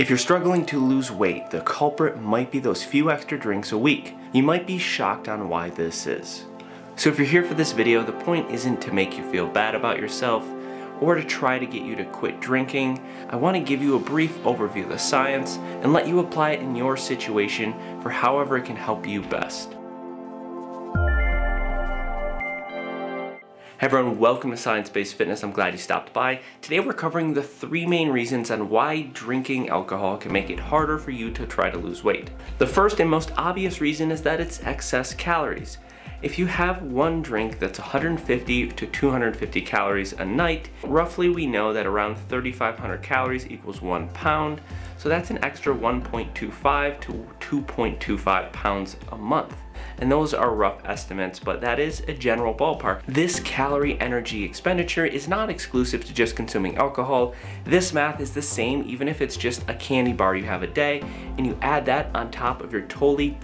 If you're struggling to lose weight, the culprit might be those few extra drinks a week. You might be shocked on why this is. So if you're here for this video, the point isn't to make you feel bad about yourself or to try to get you to quit drinking. I want to give you a brief overview of the science and let you apply it in your situation for however it can help you best. Hey everyone, welcome to Science Based Fitness. I'm glad you stopped by. Today we're covering the three main reasons on why drinking alcohol can make it harder for you to try to lose weight. The first and most obvious reason is that it's excess calories. If you have one drink that's 150 to 250 calories a night, roughly we know that around 3,500 calories equals one pound. So that's an extra 1.25 to 2.25 pounds a month. And those are rough estimates, but that is a general ballpark. This calorie energy expenditure is not exclusive to just consuming alcohol. This math is the same even if it's just a candy bar you have a day and you add that on top of your totally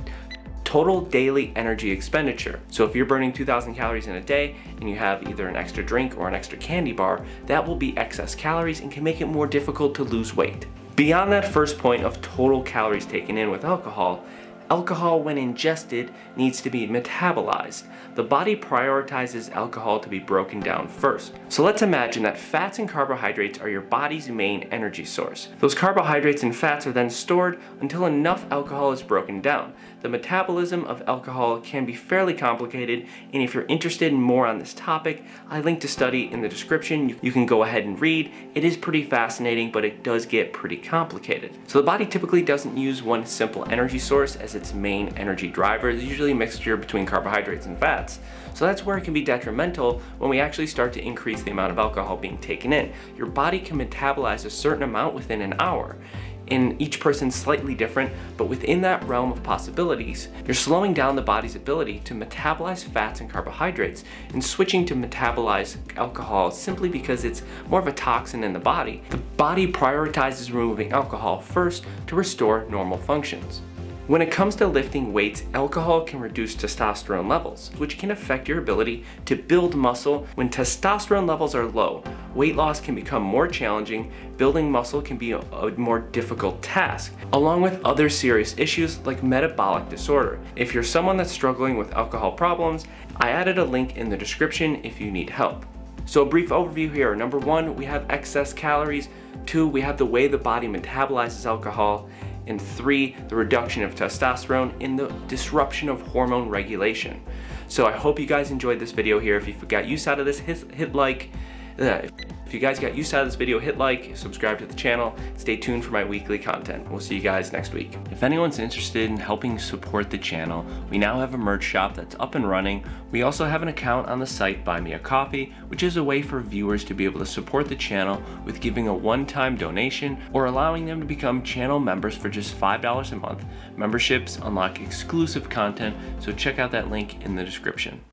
total daily energy expenditure. So if you're burning 2,000 calories in a day and you have either an extra drink or an extra candy bar, that will be excess calories and can make it more difficult to lose weight. Beyond that first point of total calories taken in with alcohol, Alcohol, when ingested, needs to be metabolized. The body prioritizes alcohol to be broken down first. So let's imagine that fats and carbohydrates are your body's main energy source. Those carbohydrates and fats are then stored until enough alcohol is broken down. The metabolism of alcohol can be fairly complicated, and if you're interested in more on this topic, I linked a study in the description. You can go ahead and read. It is pretty fascinating, but it does get pretty complicated. So the body typically doesn't use one simple energy source as its main energy driver is usually a mixture between carbohydrates and fats. So that's where it can be detrimental when we actually start to increase the amount of alcohol being taken in. Your body can metabolize a certain amount within an hour and each person's slightly different, but within that realm of possibilities, you're slowing down the body's ability to metabolize fats and carbohydrates and switching to metabolize alcohol simply because it's more of a toxin in the body. The body prioritizes removing alcohol first to restore normal functions. When it comes to lifting weights, alcohol can reduce testosterone levels, which can affect your ability to build muscle. When testosterone levels are low, weight loss can become more challenging, building muscle can be a, more difficult task, along with other serious issues like metabolic disorder. If you're someone that's struggling with alcohol problems, I added a link in the description if you need help. So a brief overview here. Number one, we have excess calories. Two, we have the way the body metabolizes alcohol and three, the reduction of testosterone and the disruption of hormone regulation. So I hope you guys enjoyed this video here. If you got use out of this, hit, hit like. Uh, if you guys got use out of this video, hit like, subscribe to the channel, stay tuned for my weekly content. We'll see you guys next week. If anyone's interested in helping support the channel, we now have a merch shop that's up and running. We also have an account on the site Buy Me a Coffee, which is a way for viewers to be able to support the channel with giving a one-time donation or allowing them to become channel members for just $5 a month. Memberships unlock exclusive content, so check out that link in the description.